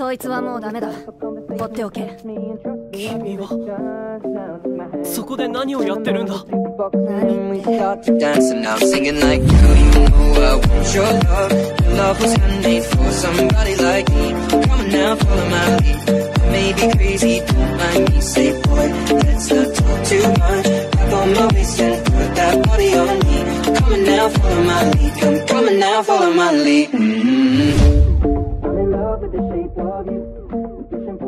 そいつはもうダメだ。放っておけ。君はそこで何をやってるんだ？何 dancing now, shape of you.